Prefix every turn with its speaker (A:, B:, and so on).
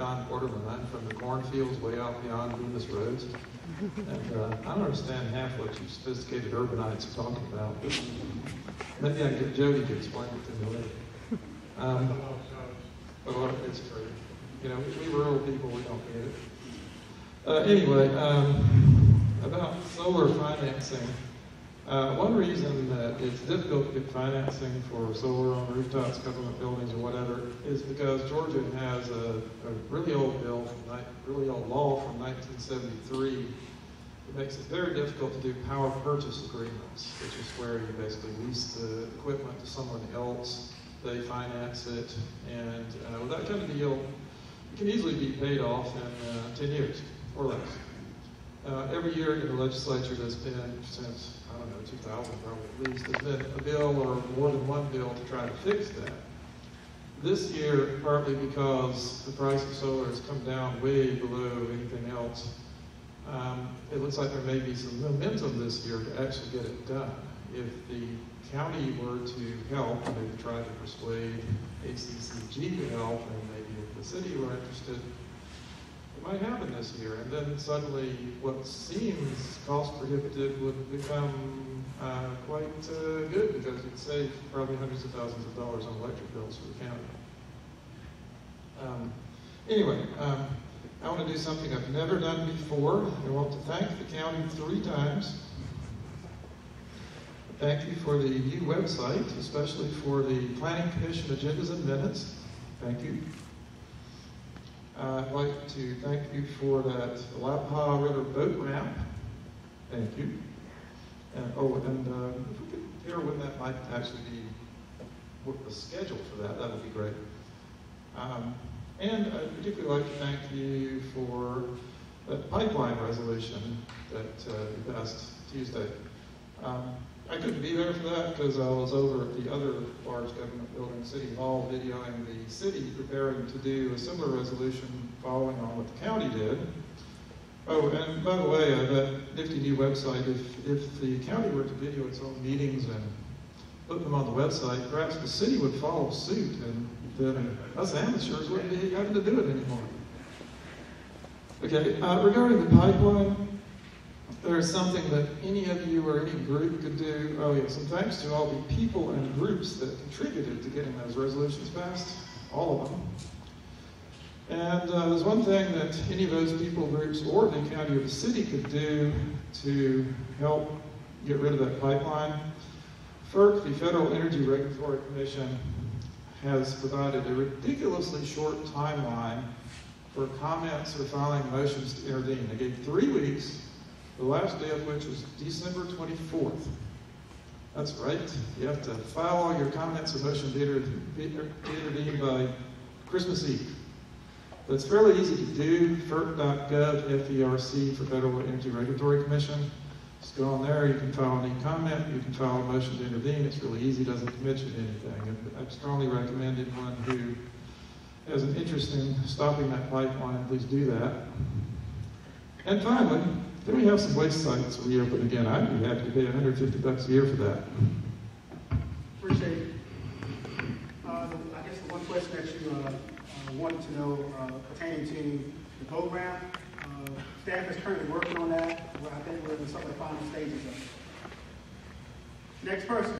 A: John Quarterman. I'm from the cornfields way out beyond Venus Roads. And uh, I don't understand half what you sophisticated urbanites are talking about. Maybe I get Jody to explain it to me later. Um, but it's free. You know, we rural people, we don't get it. Uh, anyway, um, about solar financing. Uh, one reason that it's difficult to get financing for solar on rooftops, government buildings, or whatever, is because Georgia has a, a really old bill, really old law from 1973 it makes it very difficult to do power purchase agreements, which is where you basically lease the equipment to someone else, they finance it, and uh, with that kind of deal, it can easily be paid off in uh, 10 years or less. Uh, every year in the legislature, there's been, since, I don't know, 2000 probably at least, there's been a bill or more than one bill to try to fix that. This year, partly because the price of solar has come down way below anything else, um, it looks like there may be some momentum this year to actually get it done. If the county were to help, maybe try to persuade ACCG to help, and maybe if the city were interested, might happen this year. And then suddenly what seems cost prohibitive would become uh, quite uh, good because you'd save probably hundreds of thousands of dollars on electric bills for the county. Um, anyway, um, I want to do something I've never done before. I want to thank the county three times. Thank you for the new website, especially for the Planning Commission agendas and minutes. Thank you. I'd like to thank you for that Alapaha River boat ramp. Thank you. And, oh, and uh, if we could hear when that might actually be, what the schedule for that, that would be great. Um, and I'd particularly like to thank you for that pipeline resolution that uh, you passed Tuesday. Um, I couldn't be there for that because I was over at the other large government building, City Hall, videoing the city preparing to do a similar resolution following on what the county did. Oh, and by the way, uh, that nifty new website, if, if the county were to video its own meetings and put them on the website, perhaps the city would follow suit and then us amateurs wouldn't be having to do it anymore. Okay, uh, regarding the pipeline, there's something that any of you or any group could do. Oh yes, and thanks to all the people and groups that contributed to getting those resolutions passed, all of them. And uh, there's one thing that any of those people groups or the county or the city could do to help get rid of that pipeline. FERC, the Federal Energy Regulatory Commission, has provided a ridiculously short timeline for comments or filing motions to intervene. They gave three weeks, the last day of which was December 24th. That's right. You have to file all your comments or motions to intervene by Christmas Eve. But it's fairly easy to do. FERC.gov, FERC for Federal Energy Regulatory Commission. Just go on there, you can file any comment, you can file a motion to intervene. It's really easy, doesn't commit you to anything. I strongly recommend anyone who has an interest in stopping that pipeline, please do that. And finally, then we have some waste sites reopen again. I'd be happy to pay 150 bucks a year for that.
B: Appreciate it. Uh, I guess the one question that you uh, uh, wanted to know uh, pertaining to the program, uh, staff is currently working on that. I think we're in some of the final stages of it. Next person.